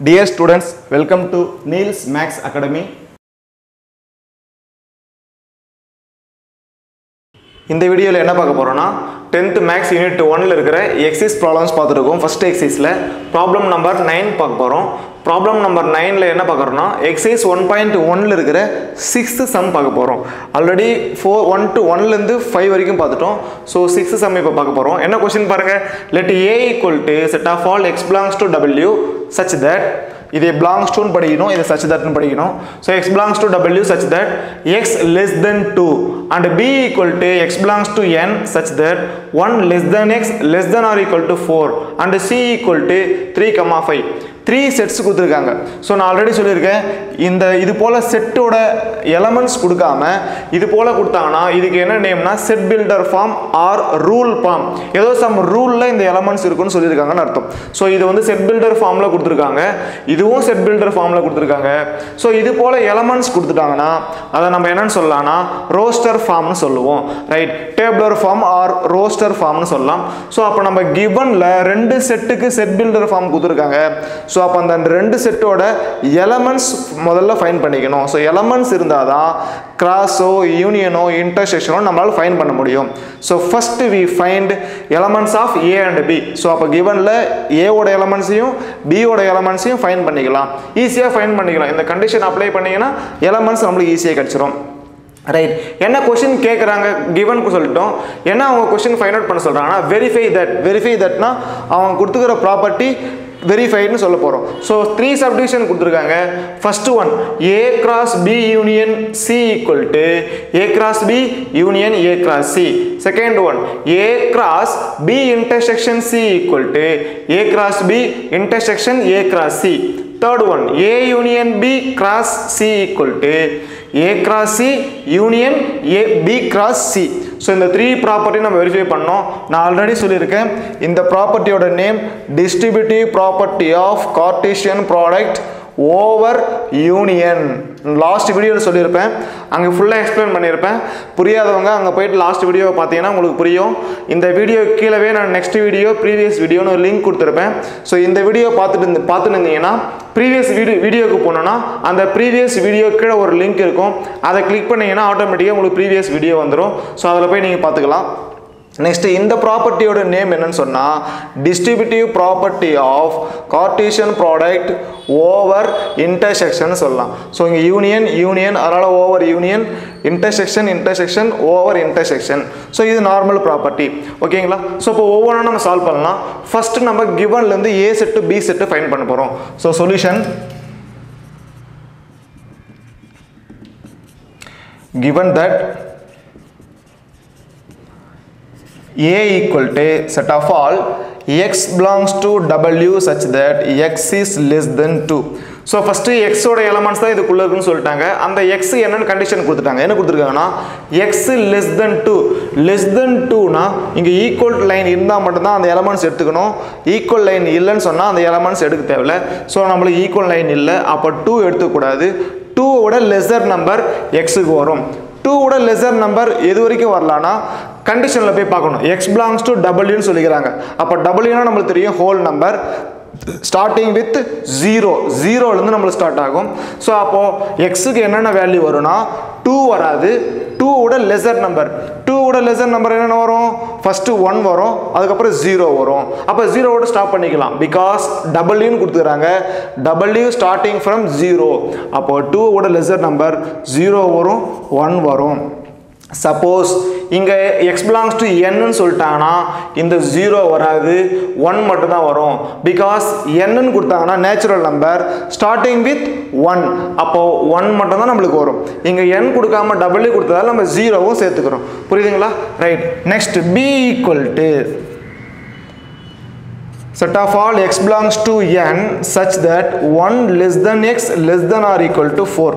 Dear students, welcome to Niels Max Academy. இந்த வீடியோவில் என்ன பார்க்க போகிறோன்னா டென்த்து மேக்ஸ் யூனிட் ஒன்ல இருக்கிற எக்ஸைஸ் ப்ராப்ளம்ஸ் பார்த்துருக்கோம். ஃபர்ஸ்ட் எக்ஸைஸில் ப்ராப்ளம் நம்பர் நைன் பார்க்க போகிறோம் ப்ராப்ளம் நம்பர் நைனில் என்ன பார்க்குறோன்னா எக்ஸைஸ் ஒன் பாயிண்ட் ஒன்ல இருக்கிற சிக்ஸ்த்து சம் பார்க்க போகிறோம் ஆல்ரெடி ஃபோர் ஒன் டு ஒன்லேருந்து ஃபைவ் வரைக்கும் பார்த்துட்டோம். ஸோ சிக்ஸ்த்து சம் இப்போ பார்க்க போகிறோம் என்ன கொஸ்டின் பாருங்கள் let A equal to set of all X belongs to W such that இது பிலாங்ஸ் டுன்னு படிக்கணும் இது சச் தட்னு படிக்கணும் so X belongs to W such that X less than two and B equal to X belongs to N such that one less than X less than or equal to four and C equal to three comma five three sets கொடுத்துருக்காங்க. So நான் already சொல்லியிருக்கேன் இந்த இது போல் செட்டோட elements கொடுக்காம இது போல் கொடுத்தாங்கன்னா இதுக்கு என்ன நேம்னா set builder form or rule form ஏதோ சம் ரூலில் இந்த எலமெண்ட்ஸ் இருக்குன்னு சொல்லியிருக்காங்கன்னு அர்த்தம். ஸோ இது வந்து செட் பில்டர் ஃபார்மில் கொடுத்துருக்காங்க. இதுவும் செட் பில்டர் ஃபார்மில் கொடுத்துருக்காங்க. ஸோ இது போல் எலமெண்ட்ஸ் கொடுத்துட்டாங்கன்னா அதை நம்ம என்னன்னு சொல்லலாம்னா ரோஸ்டர் ஃபார்ம்னு சொல்லுவோம். Right tabular form or roster ஃபார்ம்னு சொல்லலாம். ஸோ அப்போ நம்ம கிவனில் ரெண்டு செட்டுக்கு செட் பில்டர் ஃபார்ம் கொடுத்துருக்காங்க. ஸோ அப்போ அந்த ரெண்டு செட்டோட எலமெண்ட்ஸ் முதல்ல ஃபைன் பண்ணிக்கணும். ஸோ எலமெண்ட்ஸ் இருந்தால் தான் கிராஸோ யூனியனோ இன்டர்செக்ஷனோ நம்மளால் ஃபைன் பண்ண முடியும். So first we find elements of A and B so அப்போ கிவனில் ஏவோட எலமெண்ட்ஸையும் பியோட எலமெண்ட்ஸையும் ஃபைன் பண்ணிக்கலாம். ஈஸியாக ஃபைன் பண்ணிக்கலாம். இந்த கண்டிஷன் அப்ளை பண்ணிங்கன்னா எலமெண்ட்ஸ் நம்மளுக்கு ஈஸியாக கிடச்சிரும். ரைட் என்ன கொஷின் கேட்குறாங்க கிவனுக்கு சொல்லிட்டோம். என்ன அவங்க கொஷின் ஃபைண்ட் அவுட் பண்ண சொல்கிறாங்கன்னா வெரிஃபை தட் வெரிஃபை தட்னா அவங்க கொடுத்துக்கிற ப்ராப்பர்ட்டி வெரிஃபைட்னு சொல்ல போகிறோம் ஸோ த்ரீ சப்டிவிஷன் கொடுத்துருக்காங்க. First one A cross B union C equal to A cross B union A cross C second one A cross B intersection C equal to A cross B intersection A cross C third one A union B cross C equal to a cross c union a b cross c. So இந்த three property நம்ம verify பண்ணோம். நான் already சொல்லியிருக்கேன். இந்த ப்ராப்பர்ட்டியோட name distributive property of Cartesian product over union. Last வீடியோவில் சொல்லியிருப்பேன். அங்கே ஃபுல்லாக எக்ஸ்பிளைன் பண்ணியிருப்பேன். புரியாதவங்க அங்கே போயிட்டு லாஸ்ட் வீடியோவை பார்த்தீங்கன்னா உங்களுக்கு புரியும். இந்த வீடியோ கீழவே நான் நெக்ஸ்ட் வீடியோ ப்ரீவியஸ் வீடியோன்னு ஒரு லிங்க் கொடுத்துருப்பேன். ஸோ இந்த வீடியோ பார்த்துட்டு பார்த்துட்டு இருந்தீங்கன்னா ப்ரீவியஸ் வீடியோ வீடியோக்கு போனோன்னா அந்த ப்ரீவியஸ் வீடியோ கீழே ஒரு லிங்க் இருக்கும். அதை கிளிக் பண்ணிங்கன்னா ஆட்டோமேட்டிக்காக உங்களுக்கு ப்ரீவியஸ் வீடியோ வந்துடும் ஸோ அதில் போய் நீங்கள் பார்த்துக்கலாம். நெக்ஸ்ட் இந்த ப்ராப்பர்ட்டியோட நேம் என்னன்னு சொன்னால் distributive property of Cartesian product over intersection சொல்லலாம். ஸோ இங்கே யூனியன் யூனியன் அதனால் over union intersection intersection over intersection so இது நார்மல் ப்ராப்பர்ட்டி ஓகேங்களா ஸோ இப்போ ஒவ்வொன்றும் நம்ம சால்வ் பண்ணலாம். ஃபஸ்ட்டு நம்ம கிவன்லேருந்து A set B set find பண்ண போகிறோம் so solution given that a equal to set of all x belongs to w such that x is less than 2 so first எக்ஸோட elements தான் இதுக்குள்ளே இருக்குன்னு சொல்லிட்டாங்க. அந்த எக்ஸ் என்னென்னு கண்டிஷன் கொடுத்துட்டாங்க? என்ன கொடுத்துருக்காங்கன்னா x less than two less than டூனா இங்கே ஈக்குவல் லைன் இருந்தால் மட்டும்தான் அந்த எலமெண்ட்ஸ் எடுத்துக்கணும். ஈக்குவல் லைன் இல்லைன்னு சொன்னால் அந்த எலமெண்ட்ஸ் எடுக்க தேவையில்ல. ஸோ நம்மளுக்கு ஈக்குவல் லைன் இல்லை. அப்போ டூ எடுத்துக்கூடாது. டூவோட லெசர் நம்பர் எக்ஸுக்கு வரும். டூவோட லெசர் நம்பர் எது வரைக்கும் வரலான்னா கண்டிஷனில் போய் பார்க்கணும். எக்ஸ் பிலாங்ஸ் டு டபுள்யூன்னு சொல்லிக்கிறாங்க. அப்போ டபுள்யூனா நம்மளுக்கு தெரியும் whole number starting with zero ஜீரோலேருந்து நம்மளுக்கு ஸ்டார்ட் ஆகும். ஸோ அப்போது எக்ஸுக்கு என்னென்ன வேல்யூ வரும்னா டூ வராது. டூவோட லெசர் நம்பர் டூவோட லெசர் நம்பர் என்னென்ன வரும்? ஃபஸ்ட்டு ஒன் வரும். அதுக்கப்புறம் ஜீரோ வரும். அப்போ ஜீரோவோட ஸ்டாப் பண்ணிக்கலாம். பிகாஸ் டபுள்யூன்னு கொடுத்துக்கிறாங்க. டபுள்யூ ஸ்டார்டிங் ஃப்ரம் ஜீரோ அப்போது டூவோட லெசர் நம்பர் ஜீரோ வரும் ஒன் வரும். சப்போஸ் இங்கே எக்ஸ் பிலாங்ஸ் டு என்னன்னு சொல்லிட்டாங்கன்னா இந்த ஜீரோ வராது ஒன் மட்டும் தான் வரும் பிகாஸ் என்னன்னு கொடுத்தாங்கன்னா natural number starting with one அப்போது ஒன் மட்டும் தான் நம்மளுக்கு வரும். இங்கே என் கொடுக்காம டபுள்யூ கொடுத்ததால நம்ம ஜீரோவும் சேர்த்துக்கிறோம். புரியுதுங்களா? Right next B equal to set of all x belongs to n such that 1 less than x less than or equal to 4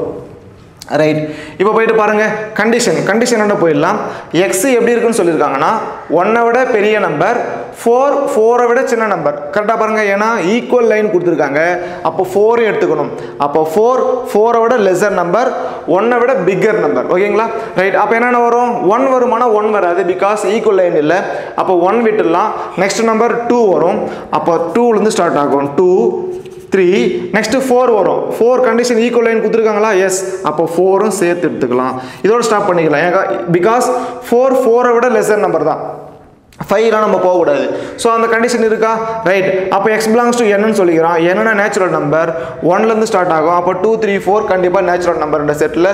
right இப்போ போயிட்டு பாருங்கள் கண்டிஷன் கண்டிஷன் என்ன போயிடலாம். எக்ஸ் எப்படி இருக்குன்னு சொல்லியிருக்காங்கன்னா ஒன்னை விட பெரிய நம்பர் ஃபோர் ஃபோரை விட சின்ன நம்பர் கரெக்டாக பாருங்கள் ஏன்னா ஈக்குவல் லைன் கொடுத்துருக்காங்க. அப்போ ஃபோர் எடுத்துக்கணும். அப்போ ஃபோர் ஃபோரை விட லெசர் நம்பர் ஒன்னை விட பிக்கர் நம்பர் ஓகேங்களா ரைட் அப்போ என்னென்ன வரும்? ஒன் வருமானா ஒன் வராது. பிகாஸ் ஈக்குவல் லைன் இல்லை. அப்போ ஒன் விட்டுடலாம். நெக்ஸ்ட் நம்பர் டூ வரும். அப்போ டூலேருந்து ஸ்டார்ட் ஆகும். டூ த்ரீ நெக்ஸ்ட்டு ஃபோர் வரும். ஃபோர் கண்டிஷன் ஈக்குவல் லைன் கொடுத்துருக்காங்களா? எஸ் அப்போ ஃபோரும் சேர்த்து எடுத்துக்கலாம். இதோட ஸ்டாப் பண்ணிக்கலாம். ஏங்க பிகாஸ் ஃபோர் ஃபோரை விட லெசர் நம்பர் தான். ஃபைவ்லாம் நம்ம போகக்கூடாது ஸோ அந்த கண்டிஷன் இருக்கா? ரைட் அப்போ எக்ஸ் பிலாங்ஸ் டு என்னன்னு சொல்லிக்கிறான் என்னென்ன நேச்சுரல் நம்பர் ஒன்லேருந்து ஸ்டார்ட் ஆகும். அப்போ டூ த்ரீ ஃபோர் கண்டிப்பாக நேச்சுரல் நம்பர் இந்த செட்டில்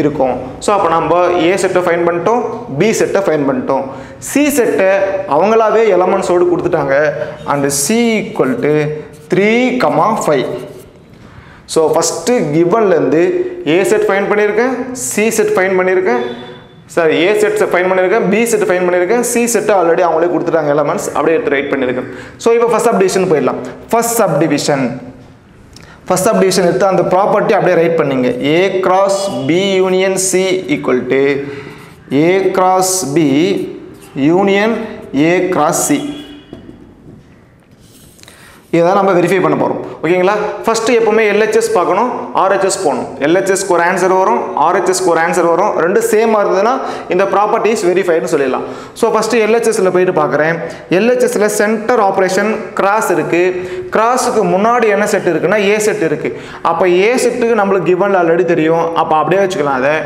இருக்கும். ஸோ அப்போ நம்ம ஏ செட்டை ஃபைன் பண்ணிட்டோம். பி செட்டை ஃபைன் பண்ணிட்டோம். சி செட்டை அவங்களாவே எலமெண்ட்ஸோடு கொடுத்துட்டாங்க. And C equal to three comma five so first கிவன்லேருந்து A set fine பண்ணியிருக்கேன் சி செட் ஃபைன் பண்ணியிருக்கேன் சார் ஏ செட் ஃபைன் பண்ணியிருக்கேன் பி செட் ஃபைன் பண்ணியிருக்கேன் சி செட்டு ஆல்ரெடி அவங்களே கொடுத்துட்டாங்க எலமெண்ட்ஸ் அப்படியே ரைட் பண்ணியிருக்கேன் ஸோ இப்போ ஃபஸ்ட் சப்டிவிஷன் போயிடலாம். ஃபஸ்ட் சப்டிவிஷன் ஃபஸ்ட் சப்டிவிஷன் எடுத்து அந்த ப்ராப்பர்ட்டி அப்படியே ரைட் பண்ணிங்க. A cross B union C equal to A cross B union A cross C இதை நம்ம வெரிஃபை பண்ண போகிறோம் ஓகேங்களா ஃபஸ்ட்டு எப்போவுமே எல்ஹெச்எஸ் பார்க்கணும் ஆர்ஹெச்எஸ் போகணும். எல்ஹெச்எஸ்க்கு ஒரு ஆன்சர் வரும் ஆர்ஹெச்எஸ்க்கு ஒரு ஆன்சர் வரும். ரெண்டு சேமாக இருந்ததுன்னா இந்த ப்ராப்பர்ட்டிஸ் வெரிஃபைடுன்னு சொல்லிடலாம். ஸோ ஃபஸ்ட்டு எல்ஹெச்எஸில் போயிட்டு பார்க்குறேன். எல்ஹெச்எஸில் சென்டர் ஆப்ரேஷன் கிராஸ் இருக்குது கிராஸுக்கு முன்னாடி என்ன செட் இருக்குன்னா ஏ செட் இருக்குது அப்போ ஏ செட்டுக்கு நம்மளுக்கு கிவன் ஆல்ரெடி தெரியும். அப்போ அப்படியே வச்சுக்கலாம் அதை.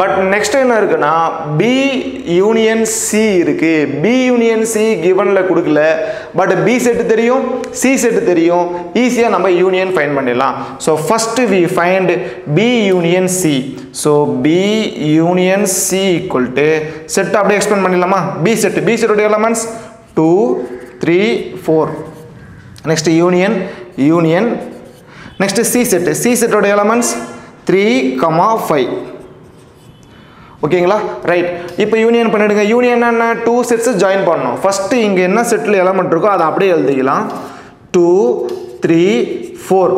பட் நெக்ஸ்ட் என்ன இருக்குன்னா பி யூனியன் சி இருக்கு. பி யூனியன் சி கிவனில் கொடுக்கல. பட் பி செட்டு தெரியும் சி செட்டு தெரியும். ஈஸியாக நம்ம யூனியன் ஃபைன் பண்ணிடலாம். So first we find B union C so B union C equal to set அப்படியே எக்ஸ்பிளைன் பண்ணிடலாமா? B set B செட்டுடைய elements two three four next union union next C set C செட்டோட elements three comma five ஓகேங்களா? Right இப்போ union பண்ணிடுங்க. Union என்ன two sets join பண்ணணும். First இங்கே என்ன செட்டில் எலமெண்ட் இருக்கோ அதை அப்படியே எழுதிக்கலாம். டூ த்ரீ ஃபோர்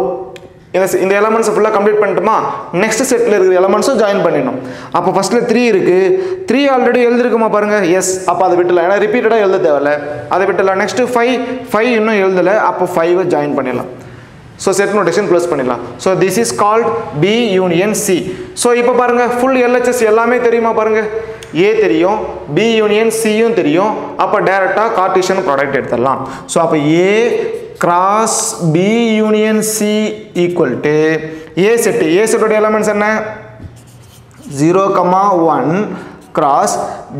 இந்த இந்த எலமெண்ட்ஸை ஃபுல்லாக கம்ப்ளீட் பண்ணிட்டோமா? நெக்ஸ்ட் செட்டில் இருக்கிற எலமெண்ட்ஸும் ஜாயின் பண்ணிடணும். அப்போ ஃபஸ்ட்டில் த்ரீ இருக்குது த்ரீ ஆல்ரெடி எழுதிருக்குமா பாருங்கள் எஸ் அப்போ அதை விட்டுலாம் ஏன்னா ரிப்பீட்டடாக எழுத தேவையில்ல. அதை விட்டுலாம் நெக்ஸ்ட்டு ஃபைவ் ஃபைவ் இன்னும் எழுதலை. அப்போ ஃபைவை ஜாயின் பண்ணிடலாம். ஸோ செட் நோட்டேஷன் க்ளோஸ் பண்ணிடலாம். So this is called B union C so இப்போ பாருங்கள் ஃபுல் எல்ஹெச்எஸ் எல்லாமே தெரியுமா பாருங்கள் ஏ தெரியும் பி யூனியன் சியும் தெரியும். அப்போ டேரெக்டாக கார்டிஷன் ப்ராடக்ட் எடுத்துடலாம். ஸோ அப்போ A cross B union C equal to A set A செட்டோட எலமெண்ட்ஸ் என்ன? Zero comma one cross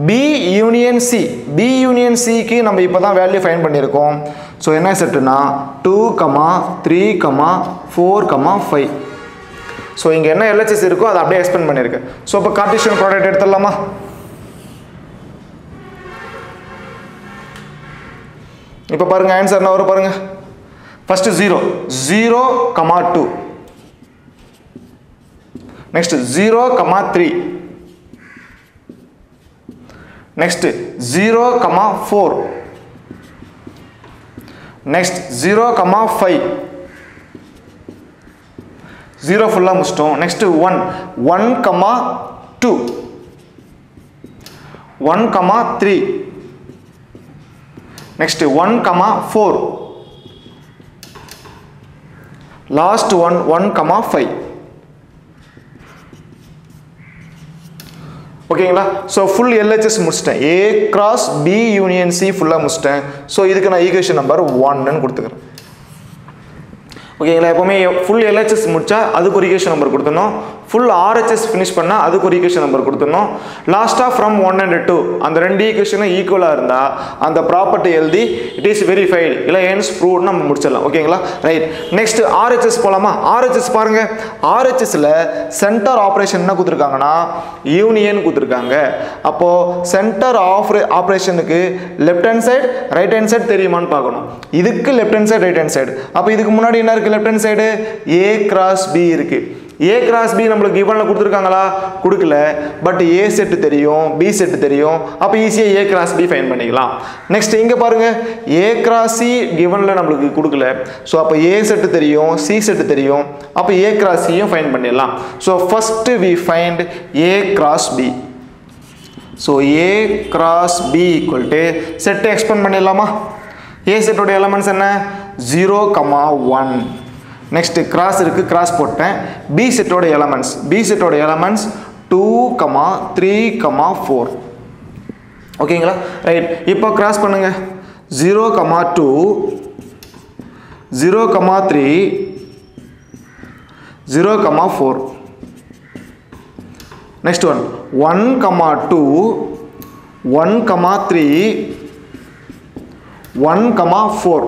B union C B union சிக்கு நம்ம இப்போ தான் வேல்யூ ஃபைன் பண்ணியிருக்கோம். ஸோ என்ன செட்டுனா two comma three comma four comma five so இங்கே என்ன எல்ஹெச்எஸ் இருக்கோ அதை அப்படியே எக்ஸ்பெண்ட் பண்ணியிருக்கேன் ஸோ இப்போ கார்டிஷியன் ப்ராடக்ட் எடுத்துடலாமா? இப்போ பாருங்கள் ஆன்சர் என்ன வரும் பாருங்கள் first zero zero comma two next zero comma three next zero comma four next zero comma five zero ஃபுல்லாக முடிச்சிட்டோம். Next one one comma two one comma three next one comma four last one one comma five ஓகேங்களா? So full LHS முடிச்சிட்டேன். A cross B union C ஃபுல்லாக முடிச்சிட்டேன். So இதுக்கு நான் equation number ஒன்னு கொடுத்துக்கிறேன். ஓகேங்களா? எப்போவுமே ஃபுல் எல்ஹெச்எஸ் முடித்தா அதுக்கு ஒரு ஈக்குவேஷன் நம்பர் கொடுத்துடணும். ஃபுல் ஆர்ஹெச்எஸ் ஃபினிஷ் பண்ணால் அதுக்கு ஒரு ஈக்குவேஷன் நம்பர் கொடுத்துடணும். லாஸ்ட்டாக ஃப்ரம் ஒன் அண்ட் டூ அந்த ரெண்டு ஈக்குவேஷனும் ஈக்குவலாக இருந்தால் அந்த ப்ராப்பர்ட்டி எழுதி இட் இஸ் வெரிஃபைடு இல்லை ஏன்ஸ் ப்ரூவ்னு நம்ம முடிச்சிடலாம். ஓகேங்களா ரைட் நெக்ஸ்ட் ஆர்ஹெச்எஸ் போகலாமா ஆர்ஹெச்எஸ் பாருங்கள் ஆர்ஹெச்எஸ்ல சென்டர் ஆப்ரேஷன் என்ன கொடுத்துருக்காங்கன்னா யூனியன் கொடுத்துருக்காங்க. அப்போது சென்டர் ஆஃப்ரே ஆப்ரேஷனுக்கு left hand side right hand side தெரியுமான்னு பார்க்கணும். இதுக்கு left hand side right hand side அப்போ இதுக்கு முன்னாடி என்ன இருக்குது left hand side A cross B இருக்குது ஏ கிராஸ் பி நம்மளுக்கு கிவனில் கொடுத்துருக்காங்களா? கொடுக்கல. பட் ஏ செட்டு தெரியும் பி செட்டு தெரியும். அப்போ ஈஸியாக ஏ கிராஸ் பி ஃபைன் பண்ணிக்கலாம். நெக்ஸ்ட் இங்கே பாருங்க. ஏ கிராஸ் சி கிவனில் நம்மளுக்கு கொடுக்கல. ஸோ அப்போ ஏ செட்டு தெரியும் சி செட்டு தெரியும். அப்போ ஏ கிராஸ் சியும் ஃபைன் பண்ணிடலாம். So first we find A cross B so A cross B equal to செட்டை எக்ஸ்பெண்ட் பண்ணிடலாமா? ஏ செட்டோட எலமெண்ட்ஸ் என்ன? Zero comma one next cross இருக்குது கிராஸ் போட்டேன். பி செட்டோட எலமெண்ட்ஸ் பி செட்டோட elements two comma three comma four ஓகேங்களா right இப்போ கிராஸ் பண்ணுங்கள் zero comma two zero comma three zero comma four next one one comma two one comma three one comma four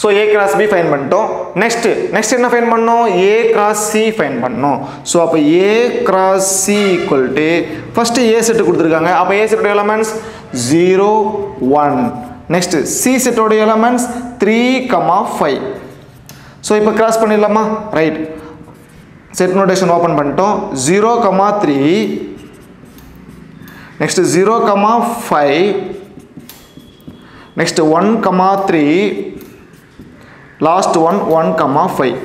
so A cross B fine பண்ணிட்டோம். Next next என்ன fine பண்ணோம்? A cross C fine பண்ணோம். So அப்போ A cross C equal to first A set கொடுத்துருக்காங்க. அப்போ A செட்டோட elements zero one next C செட்டோட elements three comma five so இப்போ கிராஸ் பண்ணிடலாமா? ரைட் செட் நோட்டேஷன் ஓப்பன் பண்ணிட்டோம். Zero comma three next zero comma five next one comma three last one one comma five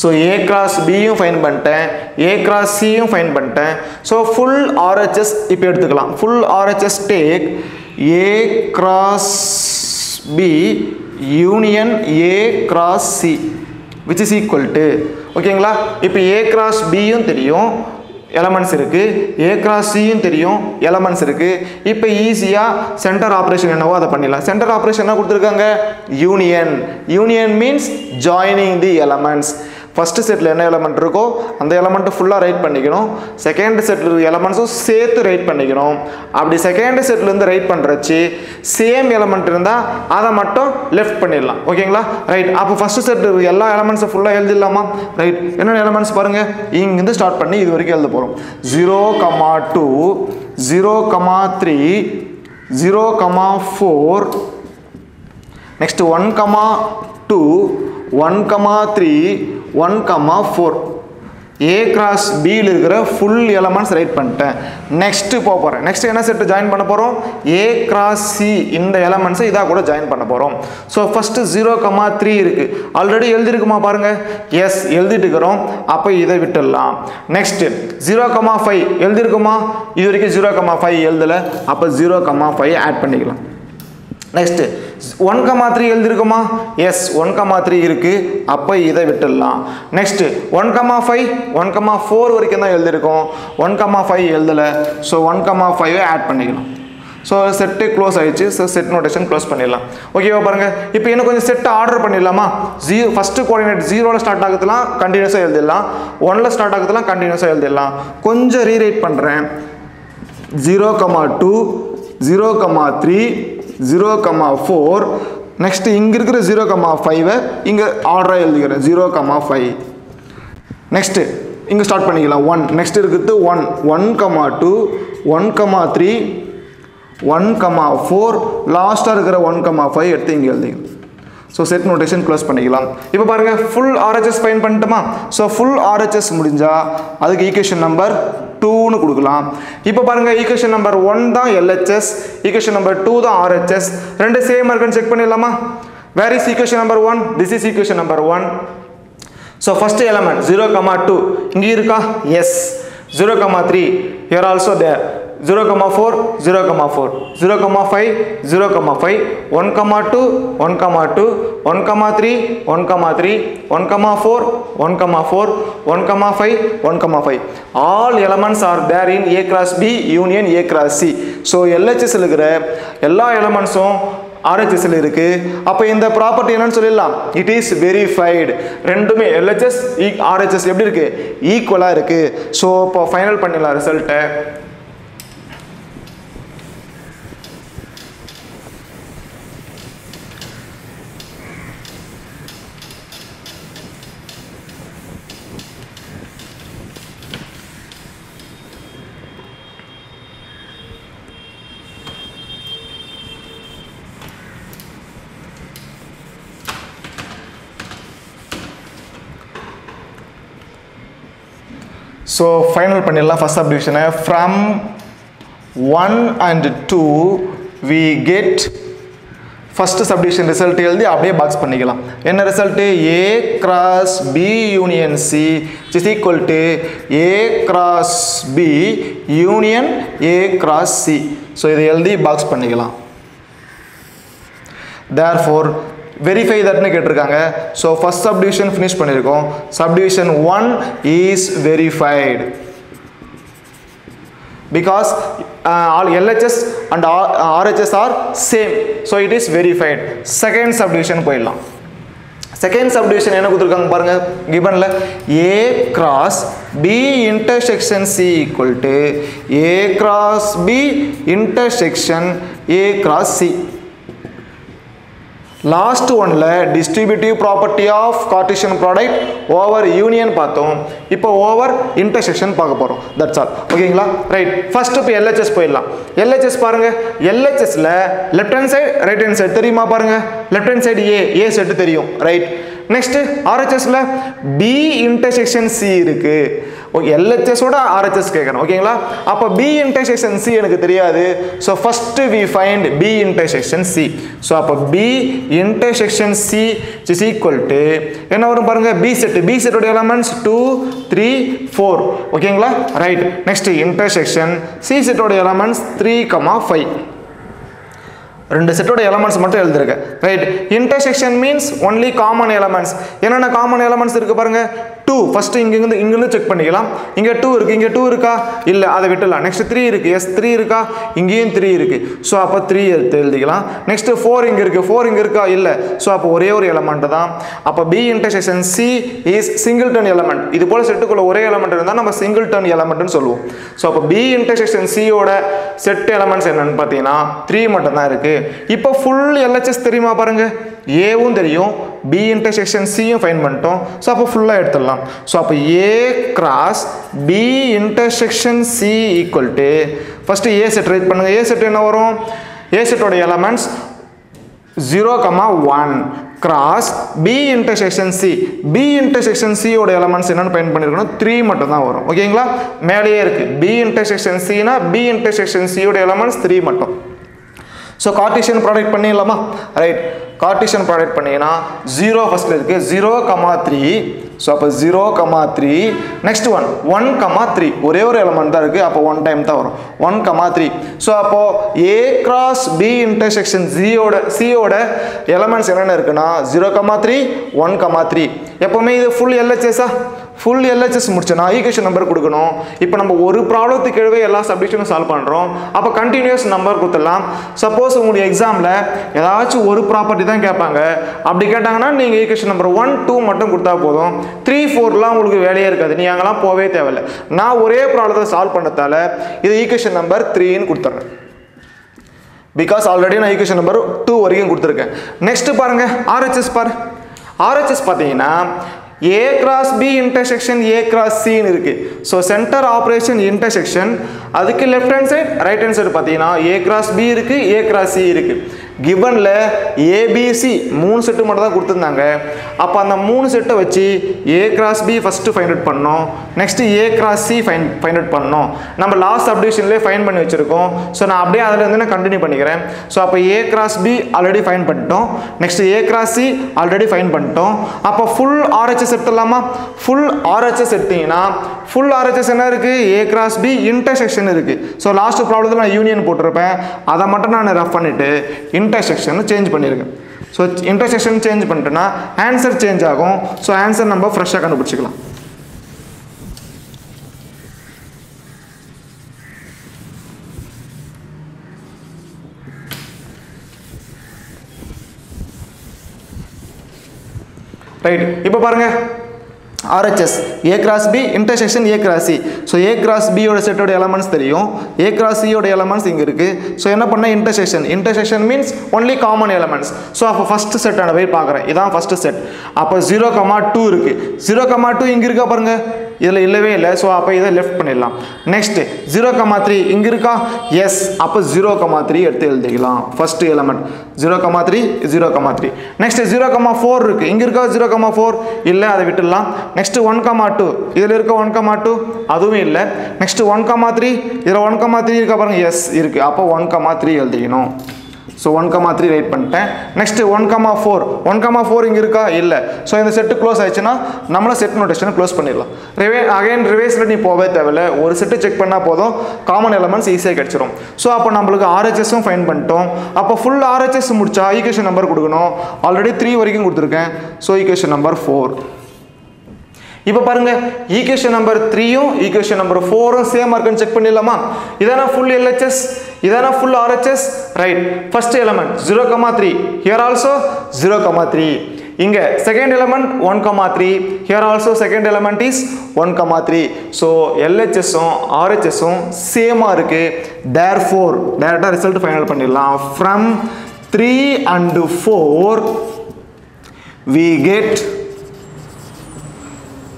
so A cross பியும் fine பண்ணிட்டேன். A cross சியும் fine பண்ணிட்டேன். So full RHS இப்போ எடுத்துக்கலாம். Full RHS take A cross B union A cross C which is equal to ஓகேங்களா இப்போ ஏ cross பியும் தெரியும். எலமெண்ட்ஸ் இருக்குது ஏ கிராஸ் சியும் தெரியும் எலமெண்ட்ஸ் இருக்குது இப்போ ஈஸியாக சென்டர் ஆப்ரேஷன் என்னவோ அதை பண்ணிடலாம். சென்டர் ஆப்ரேஷன் என்ன கொடுத்துருக்காங்க? Union union means joining the elements first settle என்ன எலமெண்ட் இருக்கோ அந்த எலமெண்ட்டு ஃபுல்லாக ரைட் பண்ணிக்கணும். செகண்ட் செட்டில் இருக்க எலமெண்ட்ஸும் சேர்த்து ரைட் பண்ணிக்கணும். அப்படி செகண்ட் செட்லேருந்து ரைட் பண்ணுறச்சு சேம் எலமெண்ட் இருந்தால் அதை மட்டும் லெஃப்ட் பண்ணிடலாம். ஓகேங்களா ரைட் அப்போ ஃபஸ்ட்டு செட் இருக்க எல்லா எலமெண்ட்ஸும் ஃபுல்லாக எழுதிடலாமா? ரைட் என்னென்ன எலமெண்ட்ஸ் பாருங்கள் இங்கேருந்து ஸ்டார்ட் பண்ணி இது வரைக்கும் எழுத போகிறோம் zero comma two zero comma three zero comma four next one comma two one comma three one comma four A cross பியில் இருக்கிற ஃபுல் எலமெண்ட்ஸ் ரைட் பண்ணிட்டேன். நெக்ஸ்ட்டு போக போகிறேன் நெக்ஸ்ட் என்ன செட்டு ஜாயின் பண்ண போகிறோம் ஏ கிராஸ் சி இந்த எலமெண்ட்ஸை இதாக கூட ஜாயின் பண்ண போகிறோம் so first zero comma three இருக்குது ஆல்ரெடி எழுதிருக்குமா பாருங்கள் எஸ் எழுதிட்டு இருக்கிறோம் அப்போ இதை விட்டுடலாம். நெக்ஸ்ட்டு ஜீரோ கமா ஃபைவ் எழுதிருக்குமா இது வரைக்கும் ஜீரோ கமா ஃபைவ் எழுதலை. அப்போ ஜீரோ கமா ஃபைவ் ஆட் பண்ணிக்கலாம். நெக்ஸ்ட்டு ஒன் கமா த்ரீ எழுதிருக்குமா? எஸ் ஒன் கமா த்ரீ இருக்குது அப்போ இதை விட்டுடலாம். Next one comma five one comma four வரைக்கும் தான் எழுதியிருக்கோம் ஒன் கமா ஃபைவ் எழுதலை. ஸோ ஒன் கமா ஃபைவை ஆட் பண்ணிக்கலாம் ஸோ செட்டு க்ளோஸ் ஆகிடுச்சு ஸோ செட் நோட்டேஷன் க்ளோஸ் பண்ணிடலாம். ஓகேவா பாருங்கள் இப்போ இன்னும் கொஞ்சம் செட்டு ஆர்டர் பண்ணிடலாமா? ஜீரோ ஃபஸ்ட்டு கோஆர்டினேட் ஜீரோவில் ஸ்டார்ட் ஆகுதுலாம் கண்டினியூஸாக எழுதிடலாம். ஒனில் ஸ்டார்ட் ஆகுதுலாம் கண்டினியூஸாக எழுதிடலாம். கொஞ்சம் ரீரைட் பண்ணுறேன் zero comma two zero comma three zero comma four next இங்கே இருக்கிற ஜீரோ கமா ஃபைவை இங்கே ஆர்டராக எழுதிக்கிறேன். ஜீரோ கமா ஃபைவ் நெக்ஸ்ட்டு இங்கே ஸ்டார்ட் பண்ணிக்கலாம். ஒன் நெக்ஸ்ட் இருக்கிறது one one comma two one comma three one comma four லாஸ்ட்டாக இருக்கிற ஒன் கமா ஃபைவ் எடுத்து இங்கே எழுதிக்கலாம் ஸோ செட் நோட்டேஷன் க்ளோஸ் பண்ணிக்கலாம். இப்போ பாருங்கள் ஃபுல் ஆர்ஹெச்எஸ் ஃபைன் பண்ணிட்டோமா? ஸோ ஃபுல் ஆர்ஹெச்எஸ் முடிஞ்சால் அதுக்கு ஈக்குவேஷன் நம்பர் டூன்னு கொடுக்கலாம். இப்போ பாருங்கள் ஈக்குவேஷன் நம்பர் ஒன் தான் எல்ஹெச்எஸ் ஈக்குவேஷன் நம்பர் டூ தான் ஆர்ஹெச்எஸ் ரெண்டு சேம் இருக்குன்னு செக் பண்ணிடலாமா? Where is equation number one this is equation number one so first element zero comma two இங்கே இருக்கா? Yes zero comma three you're also there zero comma four zero comma four zero comma five zero comma five one comma two one comma two one comma three one comma three one comma four one comma four one comma five one comma five all elements are there in A cross B union A cross C so LHS இருக்கிற எல்லா எலமெண்ட்ஸும் ஆர்ஹெச்எஸ்ல இருக்கு. அப்போ இந்த property என்னன்னு சொல்லிடலாம். It is verified ரெண்டுமே LHS RHS எப்படி இருக்கு? ஈக்குவலாக இருக்கு. ஸோ இப்போ ஃபைனல் பண்ணிடலாம் ரிசல்ட்டை ஸோ ஃபைனல் பண்ணிடலாம். First சப்டிவிஷனை from one and two we get first subdivision result எழுதி அப்படியே பாக்ஸ் பண்ணிக்கலாம். என்ன result A cross B union C is equal to A cross B union A cross C so இதை எழுதி box பண்ணிக்கலாம். Therefore verify தட்னு கேட்டிருக்காங்க. So first subdivision finish பண்ணியிருக்கோம். Subdivision one is verified because all LHS and RHS are same so it is verified second subdivision போயிடலாம். Second subdivision என்ன கொடுத்துருக்காங்க பாருங்கள் கிபனில் A cross B intersection C equal to A cross B intersection A cross C last ஒன்ல distributive property of cartesian product over union பார்த்தோம். இப்போ over intersection பார்க்க போகிறோம் that's all ஓகேங்களா ரைட் ஃபர்ஸ்ட் இப்போ எல்ஹெச்எஸ் போயிடலாம். எல்ஹெச்எஸ் பாருங்க. எல்ஹெச்எஸ்ல left hand side right hand side தெரியுமா பாருங்க? Left hand side A A set தெரியும். ரைட் நெக்ஸ்ட் ஆர்ஹெச்எஸ்ல பி இன்டர்செக்ஷன் சி இருக்கு. ஓகே எல்ஹெச்எஸோட ஆர்ஹெச்எஸ் கேட்கணும் ஓகேங்களா அப்போ பி இன்டர்செக்ஷன் சி எனக்கு தெரியாது. So first we find B intersection C so அப்போ B intersection C is equal to என்ன வரும் பாருங்க? பி செட் பி செட்டோட எலமெண்ட்ஸ் டூ த்ரீ ஃபோர் ஓகேங்களா ரைட் நெக்ஸ்ட் இன்டர்செக்ஷன் சி செட்டோட எலமெண்ட்ஸ் த்ரீ கமா ஃபைவ் ரெண்டு செட்டோட எலமெண்ட்ஸ் மட்டும் எழுதிருக்கேன் right intersection means only common elements என்னென்ன காமன் எலமெண்ட்ஸ் இருக்குது பாருங்கள் டூ ஃபஸ்ட்டு இங்கேருந்து இங்கேருந்து செக் பண்ணிக்கலாம். இங்கே டூ இருக்குது இங்கே டூ இருக்கா? இல்லை. அதை விட்டுலாம் நெக்ஸ்ட் த்ரீ இருக்குது எஸ் த்ரீ இருக்கா? இங்கேயும் த்ரீ இருக்குது ஸோ அப்போ த்ரீ எடுத்து எழுதிக்கலாம். நெக்ஸ்ட்டு ஃபோர் இங்கே இருக்குது ஃபோர் இங்கே இருக்கா? இல்லை. ஸோ அப்போ ஒரே ஒரு எலமெண்ட் தான். அப்போ B intersection C is singleton element இது போல் செட்டுக்குள்ள ஒரே எலமெண்ட் இருந்தால் நம்ம சிங்கிள் டர்ன் எலமெண்ட்னு சொல்லுவோம். ஸோ அப்போ பி இன்டர்செக்ஷன் சியோட செட் எலமெண்ட்ஸ் என்னென்னு பார்த்தீங்கன்னா த்ரீ மட்டும் தான் இருக்கு இப்போ ஃபுல் எல்ஹெச்எஸ் தெரியுமா பாருங்கள் ஏவும் தெரியும் பி இன்டர்செக்ஷன் சியும் ஃபைன் பண்ணிட்டோம். ஸோ அப்போ ஃபுல்லாக எடுத்துடலாம். ஸோ அப்போ A cross B intersection C equal to first A set write பண்ணுங்கள் ஏ செட் என்ன வரும்? ஏ செட்டோட elements zero comma one cross B intersection C B intersection சியோட எலமெண்ட்ஸ் என்னென்னு பயன் பண்ணியிருக்கணும் த்ரீ மட்டும் தான் வரும். ஓகேங்களா மேலேயே இருக்குது பி இன்டர்செக்ஷன் சினா பி இன்டர்செக்ஷன் சியோட எலமெண்ட்ஸ் த்ரீ மட்டும். ஸோ கார்டிஷியன் ப்ராடக்ட் பண்ணிடலாமா? ரைட் கார்டிஷியன் ப்ராடக்ட் பண்ணீங்கன்னா ஜீரோ ஃபஸ்ட்டில் இருக்குது ஜீரோ கமா த்ரீ ஸோ அப்போ zero comma three next one one comma three ஒரே ஒரு எலமெண்ட் தான் இருக்குது அப்போ ஒன் டைம் தான் வரும். ஒன் கமா த்ரீ ஸோ அப்போது ஏ கிராஸ் பி இன்டர்செக்ஷன் ஜியோட சியோட எலமெண்ட்ஸ் என்னென்ன இருக்குன்னா zero comma three one comma three எப்போவுமே இது ஃபுல் எல்ஹெச்எஸா ஃபுல் எல்ஹெச்எஸ் முடிச்சோன்னா ஈக்குவேஷன் நம்பர் கொடுக்கணும். இப்போ நம்ம ஒரு ப்ராப்ளத்துக்கு எழுவே எல்லா சப்டிஷனும் சால்வ் பண்ணுறோம் அப்போ கண்டினியூஸ் நம்பர் கொடுத்துடலாம். சப்போஸ் உங்களுடைய எக்ஸாமில் ஏதாச்சும் ஒரு ப்ராப்பர்ட்டி தான் கேட்பாங்க. அப்படி கேட்டாங்கன்னா நீங்கள் ஈக்குவேஷன் நம்பர் ஒன் டூ மட்டும் கொடுத்தா போதும். த்ரீ ஃபோர்லாம் உங்களுக்கு வேலையே இருக்காது. நீ அங்கெல்லாம் போகவே தேவையில்லை. நான் ஒரே ப்ராப்ளத்தை சால்வ் பண்ணதால இது ஈக்குவேஷன் நம்பர் த்ரீன்னு கொடுத்துட்றேன் பிகாஸ் ஆல்ரெடி நான் ஈக்குவேஷன் நம்பர் டூ வரைக்கும் கொடுத்துருக்கேன். நெக்ஸ்ட் பாருங்கள் ஆர்ஹெச்எஸ் பாரு. ஆர்ஹெச்எஸ் பார்த்தீங்கன்னா A cross B intersection A cross சின்னு இருக்குது ஸோ சென்டர் ஆப்ரேஷன் இன்டர்செக்ஷன் அதுக்கு left hand side right hand side பார்த்தீங்கன்னா ஏ கிராஸ் பி இருக்குது ஏ கிராஸ் சி இருக்குது கிவனில் ஏபிசி மூணு செட்டு மட்டும் தான் கொடுத்துருந்தாங்க. அப்போ அந்த மூணு செட்டை வச்சு A cross B first find out பண்ணோம். Next A cross C find find out பண்ணோம். நம்ம லாஸ்ட் அப்டிவிஷன்லேயே ஃபைன் பண்ணி வச்சுருக்கோம். ஸோ நான் அப்படியே அதில் நான் கண்டினியூ பண்ணிக்கிறேன். ஸோ அப்போ A cross B already find பண்ணிட்டோம். Next A cross C already find பண்ணிட்டோம். அப்போ ஃபுல் ஆர்ஹெச்எஸ் எடுத்துடலாமா ஃபுல் ஆர்ஹெச்எஸ் எடுத்தீங்கன்னா ஃபுல் ஆர்ஹெச்எஸ் என்ன இருக்குது ஏ கிராஸ் பி இன்டர்செக்ஷன் இருக்குது ஸோ லாஸ்ட் ப்ராப்ளத்தில் நான் யூனியன் போட்டிருப்பேன். அதை மட்டும் நான் ரஃப் பண்ணிவிட்டு இன்டர்செக்ஷனை சேஞ்ச் பண்ணியிருக்கேன் ஸோ இன்டர்செக்ஷன் சேஞ்ச் பண்ணிட்டோன்னா ஆன்சர் சேஞ்ச் ஆகும். ஸோ ஆன்சர் நம்ம ஃப்ரெஷ்ஷாக கண்டுபிடிச்சிக்கலாம். ரைட் இப்போ பாருங்க. RHS A cross B intersection A cross C so A cross பியோட செட்டோட எலமெண்ட்ஸ் தெரியும். ஏ கிராஸ் சியோட எலமெண்ட்ஸ் இங்கே இருக்குது ஸோ என்ன பண்ண? Intersection intersection means only common elements so அப்போ ஃபஸ்ட்டு செட்டான நான் போய் பார்க்குறேன். இதான் ஃபஸ்ட்டு செட் அப்போ ஜீரோ கமா டூ இருக்குது ஜீரோ கமா டூ இங்கே இருக்கா பாருங்கள் இதில் இல்லவே இல்லை. ஸோ அப்போ இதை லெஃப்ட் பண்ணிடலாம். நெக்ஸ்ட் ஜீரோ கமா த்ரீ இங்கே இருக்கா? எஸ் அப்போ ஜீரோ கமா த்ரீ எடுத்து எழுதிக்கலாம். First element zero comma three zero comma three next zero comma four இருக்குது இங்கே இருக்கா ஜீரோ கமா ஃபோர் இல்லை அதை விட்டுடலாம். நெக்ஸ்ட் ஒன் கமா டூ இதில் இருக்க ஒன் கமா டூ அதுவும் இல்லை. நெக்ஸ்ட் ஒன் கமா த்ரீ இதில் ஒன் கமா த்ரீ இருக்கா பாருங்க. எஸ் இருக்குது அப்போ ஒன் கமா த்ரீ எழுதிக்கணும். So one comma three write பண்ணிட்டேன். Next one comma four one comma four இங்கே இருக்கா? இல்லை. ஸோ இந்த செட்டு க்ளோஸ் ஆயிடுச்சுன்னா நம்மளும் செட் நோட்டேஷனை க்ளோஸ் பண்ணிடலாம். ரிவே அகைன் ரிவேஸில் நீ போகவே தேவையில்ல. ஒரு செட்டு செக் பண்ணால் போதும். காமன் எலமெண்ட்ஸ் ஈஸியாக கிடச்சிரும். ஸோ அப்போ நம்மளுக்கு ஆர்ஹெச்எஸும் ஃபைன் பண்ணிட்டோம். அப்போ ஃபுல் ஆர்ஹெச்எஸ் முடிச்சா ஈக்குவேஷன் நம்பர் கொடுக்கணும். ஆல்ரெடி த்ரீ வரைக்கும் கொடுத்துருக்கேன். ஸோ ஈக்குவேஷன் நம்பர் ஃபோர் இப்போ பாருங்க ஈக்குவேஷன் நம்பர் த்ரீயும் ஈக்குவேஷன் நம்பர் ஃபோரும் சேமாக இருக்குன்னு செக் பண்ணிடலாமா? இதானா ஃபுல் எல்ஹெச்எஸ் இதானா full RHS right first element zero comma three here also zero comma three இங்கே second element one comma three here also second element is one comma three so எல்ஹெச்எஸும் ஆர்ஹெச்எஸும் சேமாக இருக்கு. தேர் ஃபோர் டேரெக்டாக result final பண்ணிடலாம். From three and four we get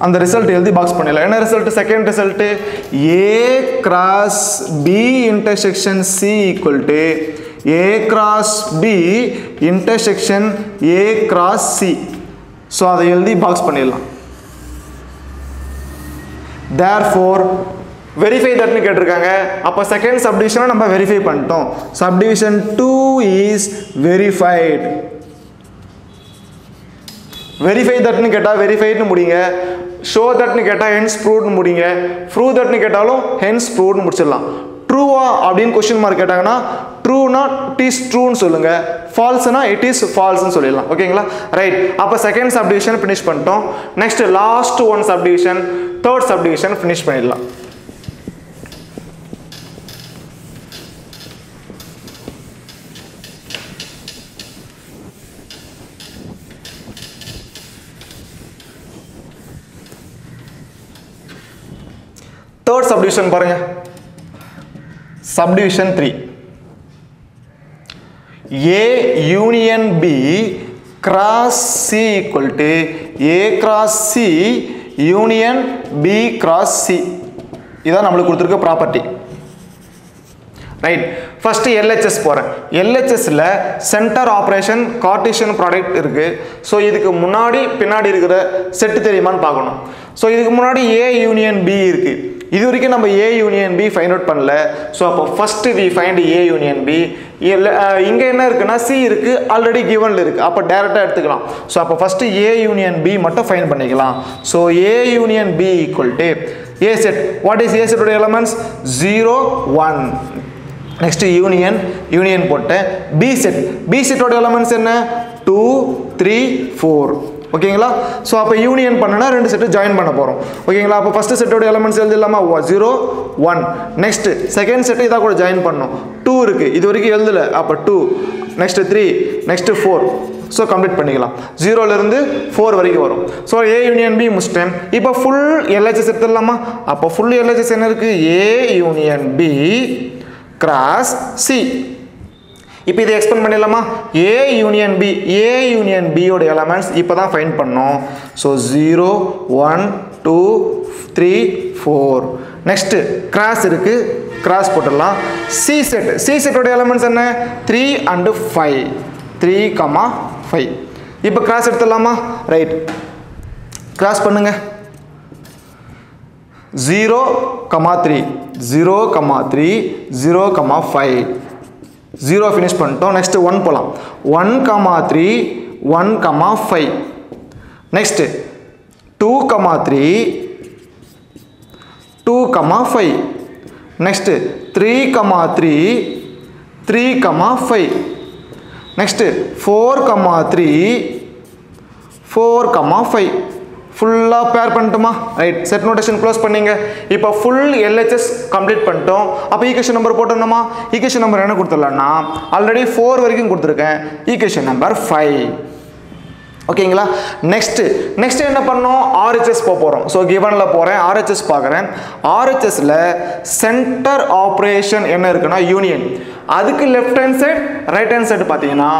அந்த result எழுதி box பண்ணிடலாம். என்ன result second result A cross B intersection C equal to A cross B intersection A cross C so அதை எழுதி பாக்ஸ் பண்ணிடலாம். தேர் four verify தட்னு கேட்டிருக்காங்க. அப்போ செகண்ட் சப்டிவிஷனை நம்ம வெரிஃபை பண்ணிட்டோம். Subdivision two is verified verify தட்னு கேட்டால் வெரிஃபைட்னு முடியுங்க. ஷோ தட்னு கேட்டால் ஹென்ஸ் ப்ரூவ்னு முடிங்க ப்ரூவ் தட்னு கேட்டாலும் ஹென்ஸ் ப்ரூவ்னு முடிச்சிடலாம். ட்ரூவா அப்படின்னு கொஸ்டின் மார்க் கேட்டாங்கன்னா ட்ரூனா இட் இஸ் ட்ரூன்னு சொல்லுங்க. ஃபால்ஸ்னா இட் இஸ் ஃபால்ஸ்னு சொல்லிடலாம். ஓகேங்களா? ரைட் அப்போ செகண்ட் சப்டிவிஷன் ஃபினிஷ் பண்ணிட்டோம். Next last one subdivision third subdivision finish பண்ணிடலாம். தேர்ட் சப்டிவிஷன் பாருங்க. Subdivision three A union B cross C equal to A cross C union B cross C இதான் நம்மளுக்கு கொடுத்துருக்க property right first LHS போகிறேன் எல்ஹெச்எஸில் centre operation கார்டிஷன் product இருக்குது so இதுக்கு முன்னாடி பின்னாடி இருக்கிற செட்டு தெரியுமான்னு பார்க்கணும். ஸோ இதுக்கு முன்னாடி ஏ யூனியன் பி இருக்குது இது வரைக்கும் நம்ம A union B find out பண்ணல. ஸோ அப்போ first we find A union B இங்கே என்ன இருக்குன்னா சி இருக்குது ஆல்ரெடி கிவனில் இருக்குது அப்போ டேரெக்டாக எடுத்துக்கலாம். ஸோ அப்போ ஃபஸ்ட்டு ஏ யூனியன் பி மட்டும் ஃபைண்ட் பண்ணிக்கலாம். So A union B equal to A set what is A செட்டோட elements zero one next union union போட்டேன் பி செட் பி செட்டோட எலமெண்ட்ஸ் என்ன? டூ த்ரீ ஃபோர் ஓகேங்களா? ஸோ அப்போ union பண்ணனா ரெண்டு செட்டு ஜாயின் பண்ண போகிறோம் ஓகேங்களா? அப்போ ஃபஸ்ட்டு செட்டோட elements எழுதிடலாமா zero one next second set இதாக கூட ஜாயின் பண்ணோம். டூ இருக்குது இது வரைக்கும் எழுதல. அப்போ two next three next four so complete பண்ணிக்கலாம். ஜீரோலேருந்து ஃபோர் வரைக்கும் வரும். ஸோ ஏ யூனியன் பி முடிச்சிட்டேன் இப்போ ஃபுல் எல்ஹெச்எஸ் எடுத்துடலாமா? அப்போ ஃபுல் எல்ஹெச்எஸ் என்ன இருக்குது A union B cross C இப்போ இதை எக்ஸ்பிளைன் பண்ணிடலாமா? A union B A union பியோட எலமெண்ட்ஸ் இப்போ தான் ஃபைன் பண்ணோம். So zero one two three four next cross இருக்குது கிராஸ் போட்டுடலாம். சி செட் சி செட்டோட எலமெண்ட்ஸ் என்ன? Three and five three comma five இப்போ கிராஸ் எடுத்துடலாமா? ரைட் கிராஸ் பண்ணுங்க. Zero comma three zero comma three zero comma five zero finish பண்ணிட்டோம். Next one போகலாம் one comma three one comma five next two comma three two comma five next three comma three three comma five next four comma three four comma five ஃபுல்லாக pair பண்ணிட்டோமா? Right set notation close பண்ணிங்க. இப்போ full LHS complete பண்ணிட்டோம். அப்போ equation number போட்டோம்மா equation number என்ன கொடுத்துடலான்னா already four வரைக்கும் கொடுத்துருக்கேன். ஈக்குவேஷன் நம்பர் ஃபைவ் ஓகேங்களா? நெக்ஸ்ட் நெக்ஸ்ட் என்ன பண்ணோம்? ஆர்ஹெச்எஸ் போக போகிறோம் ஸோ கிவனில் போகிறேன் ஆர்ஹெச்எஸ் பார்க்குறேன் ஆர்ஹெச்எஸில் சென்டர் ஆப்ரேஷன் என்ன இருக்குன்னா யூனியன் அதுக்கு left hand side right hand side பார்த்தீங்கன்னா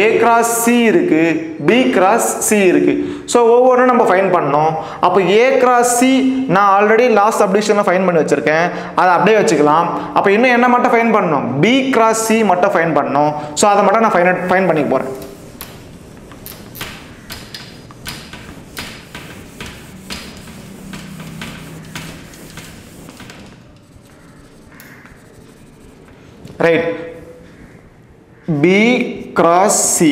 ஏ கிராஸ் சி இருக்குது பி கிராஸ் சி இருக்குது ஸோ ஒவ்வொன்றும் நம்ம ஃபைன் பண்ணோம். அப்போ ஏ கிராஸ் சி நான் ஆல்ரெடி லாஸ்ட் அப்டிஷனில் ஃபைன் பண்ணி வச்சுருக்கேன். அதை அப்படியே வச்சுக்கலாம். அப்போ இன்னும் என்ன மட்டும் ஃபைன் பண்ணணும் பி கிராஸ் சி மட்டும் ஃபைன் பண்ணணும் ஸோ அதை மட்டும் நான் ஃபைன் ஃபைன் பண்ணி போகிறேன் ரைட் பி கிராஸ் சி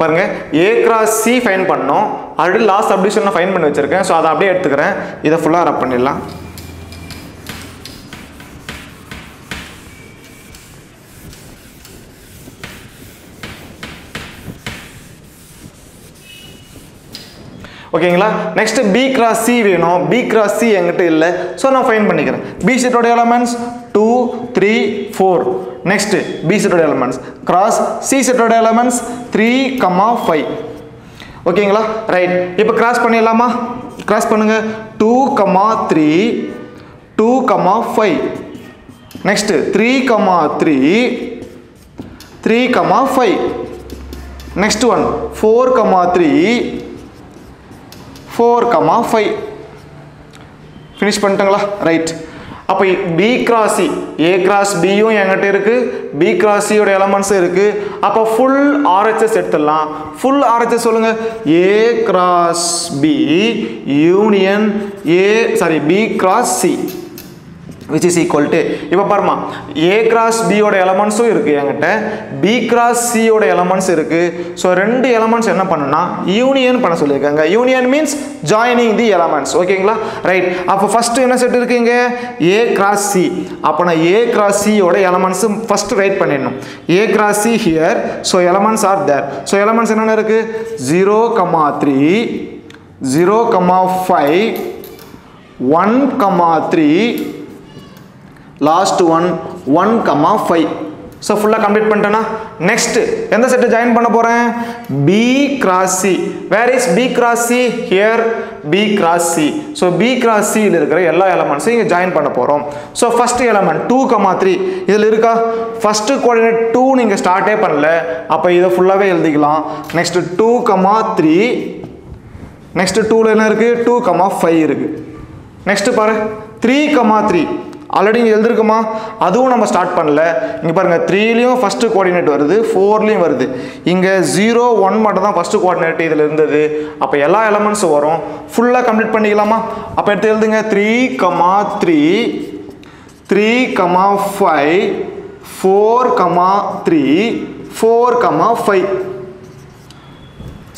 பாருங்க. ஏ கிராஸ் சி ஃபைன் பண்ணோம். ஆல்ரெடி லாஸ்ட் சப்டிஷனில் ஃபைன் பண்ணி வச்சிருக்கேன். ஸோ அதை அப்படியே எடுத்துக்கிறேன். இதை ஃபுல்லாக ரப் பண்ணிடலாம். ஓகேங்களா? நெக்ஸ்ட் பி கிராஸ் சி வேணும். பி கிராஸ் சி என்கிட்ட இல்லை. ஸோ நான் ஃபைன் பண்ணிக்கிறேன். பி செட்டோட elements two three four next B செட்டோட எலமெண்ட்ஸ் கிராஸ் சி செட்டோட எலமெண்ட்ஸ் த்ரீ கமா ஃபைவ் ஓகேங்களா? ரைட் இப்போ கிராஸ் பண்ணிடலாமா? கிராஸ் பண்ணுங்கள் two comma three two comma five next three comma three three comma five next one four comma three four comma five finish பண்ணிட்டங்களா? Right அப்போ B cross C A cross பியும் என்கிட்ட இருக்குது B cross சியோட எலமெண்ட்ஸும் இருக்குது அப்போ full RHS எடுத்துடலாம். Full RHS சொல்லுங்கள் A cross B union A sorry B cross C which is equal to இப்போ பாருமா ஏ கிராஸ் பியோட எலமெண்ட்ஸும் இருக்குது என்கிட்ட. பி கிராஸ் சியோட எலமெண்ட்ஸ் இருக்குது ஸோ ரெண்டு எலமெண்ட்ஸ் என்ன பண்ணுன்னா யூனியன் பண்ண சொல்லியிருக்காங்க. Union means joining the elements ஓகேங்களா ரைட் அப்போ ஃபஸ்ட்டு என்ன செட் இருக்குங்க? ஏ கிராஸ் சி அப்போ நான் ஏ கிராஸ் சியோட எலமெண்ட்ஸ் ஃபஸ்ட்டு ரைட் பண்ணிடணும். A cross C here so elements are there so elements என்னென்ன இருக்குது zero comma three zero comma five one comma three last one one comma five so ஃபுல்லாக complete பண்ணிட்டேன்னா next எந்த செட்டை join பண்ண போகிறேன் B cross C where is B cross C here B cross C so B cross சியில் இருக்கிற எல்லா எலமெண்ட்ஸும் இங்கே ஜாயின் பண்ண போகிறோம் so first element two comma three இதில் இருக்கா? ஃபஸ்ட்டு கோஆர்டினேட் டூ நீங்கள் ஸ்டார்ட்டே பண்ணல. அப்போ இதை ஃபுல்லாகவே எழுதிக்கலாம். Next two comma three next டூவில் என்ன இருக்குது டூ கமா ஃபைவ் இருக்குது நெக்ஸ்ட் பாரு. த்ரீ கமா த்ரீ ஆல்ரெடி இங்கே எழுதிருக்குமா? அதுவும் நம்ம ஸ்டார்ட் பண்ணல. இங்கே பாருங்கள் த்ரீலேயும் ஃபஸ்ட்டு கோஆர்டினேட் வருது ஃபோர்லேயும் வருது. இங்கே ஜீரோ ஒன் மட்டும் தான் ஃபஸ்ட்டு கோஆர்டினேட் இதில் இருந்தது. அப்போ எல்லா எலமெண்ட்ஸும் வரும். ஃபுல்லாக கம்ப்ளீட் பண்ணிக்கலாமா? அப்போ எடுத்து எழுதுங்க. Three comma three three comma five four comma three four comma five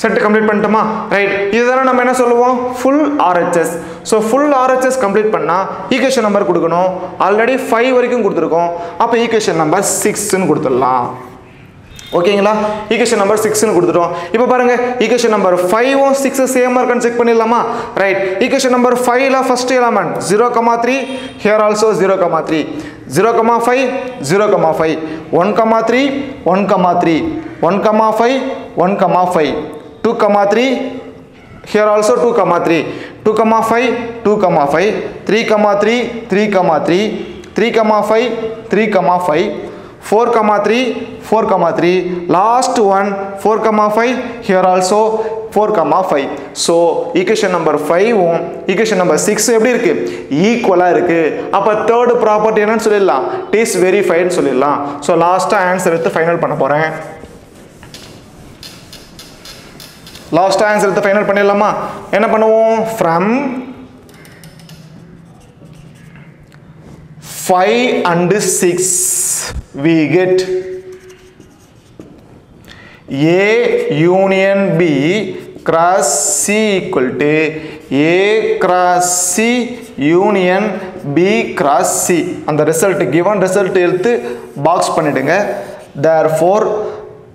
set complete பண்ணிட்டோமா? Right இதுதானே நம்ம என்ன சொல்லுவோம்? Full RHS so full RHS complete பண்ணால் ஈக்குவேஷன் நம்பர் கொடுக்கணும். ஆல்ரெடி ஃபைவ் வரைக்கும் கொடுத்துருக்கோம். அப்போ ஈக்குவேஷன் நம்பர் சிக்ஸ்ன்னு கொடுத்துடலாம். ஓகேங்களா ஈக்குவேஷன் நம்பர் சிக்ஸ்னு கொடுத்துட்டோம். இப்போ பாருங்க ஈக்குவேஷன் நம்பர் ஃபைவும் சிக்ஸ் சேமாக இருக்கான்னு செக் பண்ணிடலாமா? ரைட் ஈக்குவேஷன் நம்பர் ஃபைவ்ல first element zero comma three here also zero comma three zero comma five zero comma five one comma three one comma three one comma five one comma five 2 comma 3 here also 2 comma 3 2 comma 5 2 comma 5 3 comma 3 3 comma 3 3 comma 5 3 comma 5 4 comma 3 4 comma 3 last one 4 comma 5 here also 4 comma 5 so equation number 5 உம் equation number 6 எப்படி இருக்கு equal இருக்கு அப்ப third property என்னன்னு சொல்லிடலாம் it is verified சொல்லிடலாம் so last answer எடுத்து final பண்ண போறேன் லாஸ்ட் ஆன்சர் ஃபைனல் பண்ணிடலாமா? என்ன பண்ணுவோம்? From five and six we get A union B cross C equal to A cross C union B cross C அந்த ரிசல்ட் கிவன் ரிசல்ட் எடுத்து box பண்ணிடுங்க. Therefore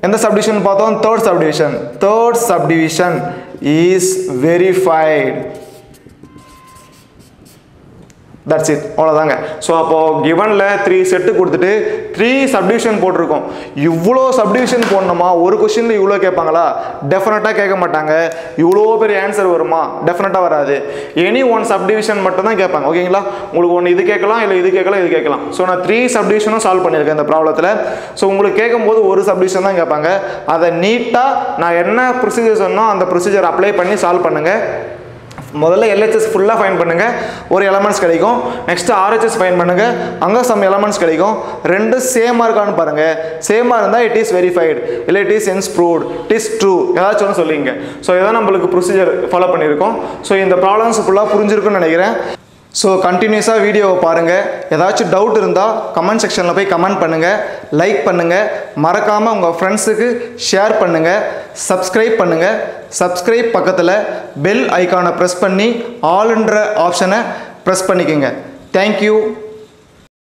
எந்த சப்டிவிஷன் பார்த்தோம் third subdivision third subdivision is verified that's it அவ்வளோதாங்க so அப்போது கிவனில் three set கொடுத்துட்டு three subdivision போட்டிருக்கோம். இவ்வளோ சப்டிவிஷன் போடணுமா? ஒரு கொஷினில் இவ்வளோ கேட்பாங்களா? டெஃபினட்டாக கேட்க மாட்டாங்க. இவ்வளோ பெரிய ஆன்சர் வருமா? டெஃபினட்டாக வராது. எனி ஒன் சப்டிவிஷன் மட்டும்தான் கேட்பாங்க. ஓகேங்களா உங்களுக்கு ஒன்று இது கேட்கலாம் இல்லை இது கேட்கலாம் இது கேட்கலாம். ஸோ நான் த்ரீ சப்டிவிஷனும் சால்வ் பண்ணியிருக்கேன் இந்த ப்ராப்ளத்தில். ஸோ உங்களுக்கு கேட்கும்போது ஒரு சப்டிவிஷன் தான் கேட்பாங்க. அதை நீட்டாக நான் என்ன ப்ரொசீஜர் சொன்னோ அந்த ப்ரொசீஜர் அப்ளை பண்ணி சால்வ் பண்ணுங்கள் முதல்ல எல்ஹெச்எஸ் ஃபுல்லாக ஃபைன் பண்ணுங்கள் ஒரு எலமெண்ட்ஸ் கிடைக்கும். நெக்ஸ்ட்டு ஆர்ஹெச்எஸ் ஃபைன் பண்ணுங்கள் அங்கே சம் எலமெண்ட்ஸ் கிடைக்கும். ரெண்டு சேமாக இருக்கான்னு பாருங்கள் சேமாக இருந்தால் இட் இஸ் வெரிஃபைடு இல்லை it is disproved it is true ஏதாச்சும் ஒன்று சொல்லிங்க ஸோ இதான் நம்மளுக்கு ப்ரொசீஜர் ஃபாலோ பண்ணியிருக்கோம். ஸோ இந்த ப்ராப்ளம்ஸ் ஃபுல்லாக புரிஞ்சிருக்குன்னு நினைக்கிறேன். ஸோ கண்டினியூஸாக வீடியோவை பாருங்கள் ஏதாச்சும் டவுட் இருந்தால் கமெண்ட் செக்ஷனில் போய் கமெண்ட் பண்ணுங்கள் லைக் பண்ணுங்கள் மறக்காமல் உங்கள் ஃப்ரெண்ட்ஸுக்கு ஷேர் பண்ணுங்கள் சப்ஸ்கிரைப் பண்ணுங்கள் சப்ஸ்கிரைப் பக்கத்தில் பெல் ஐக்கானை ப்ரெஸ் பண்ணி ஆல்ன்ற ஆப்ஷனை ப்ரெஸ் பண்ணிக்கோங்க. தேங்க்யூ